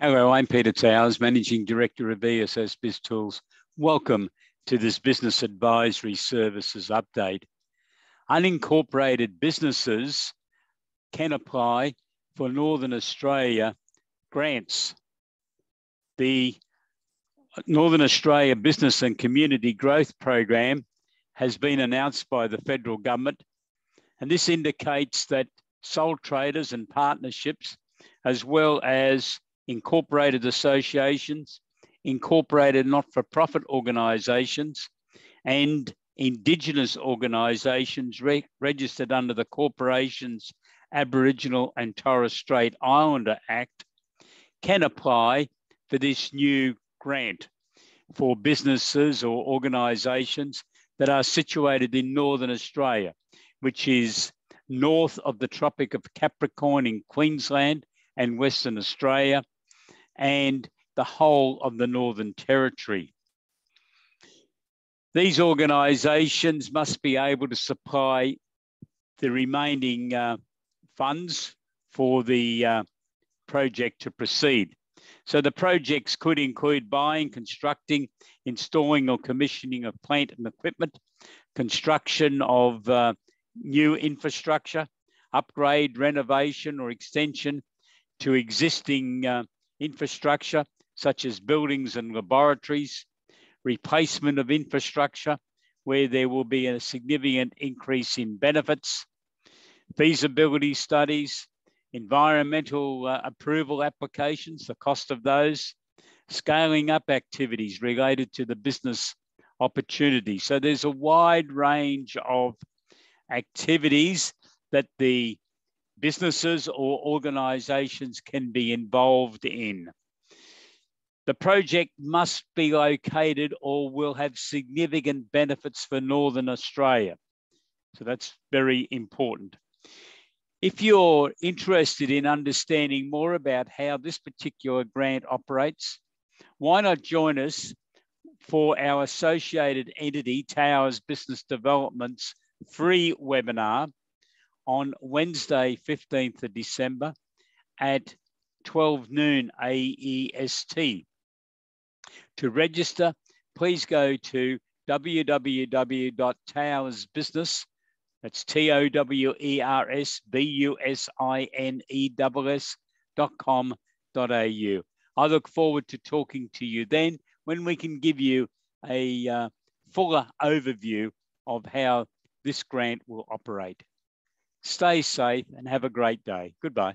Hello, I'm Peter Towers, Managing Director of ESS BizTools. Welcome to this Business Advisory Services update. Unincorporated businesses can apply for Northern Australia grants. The Northern Australia Business and Community Growth Program has been announced by the federal government, and this indicates that sole traders and partnerships, as well as incorporated associations, incorporated not-for-profit organisations, and Indigenous organisations re registered under the Corporations Aboriginal and Torres Strait Islander Act can apply for this new grant for businesses or organisations that are situated in Northern Australia, which is north of the Tropic of Capricorn in Queensland and Western Australia, and the whole of the Northern Territory. These organisations must be able to supply the remaining uh, funds for the uh, project to proceed. So the projects could include buying, constructing, installing or commissioning of plant and equipment, construction of uh, new infrastructure, upgrade, renovation or extension to existing uh, infrastructure, such as buildings and laboratories, replacement of infrastructure, where there will be a significant increase in benefits, feasibility studies, environmental uh, approval applications, the cost of those, scaling up activities related to the business opportunity. So there's a wide range of activities that the businesses or organisations can be involved in. The project must be located or will have significant benefits for Northern Australia. So that's very important. If you're interested in understanding more about how this particular grant operates, why not join us for our associated entity, Towers Business Development's free webinar on Wednesday, 15th of December at 12 noon AEST. To register, please go to www.towersbusiness, that's T-O-W-E-R-S-B-U-S-I-N-E-S-S dot com dot au. I look forward to talking to you then when we can give you a uh, fuller overview of how this grant will operate. Stay safe and have a great day. Goodbye.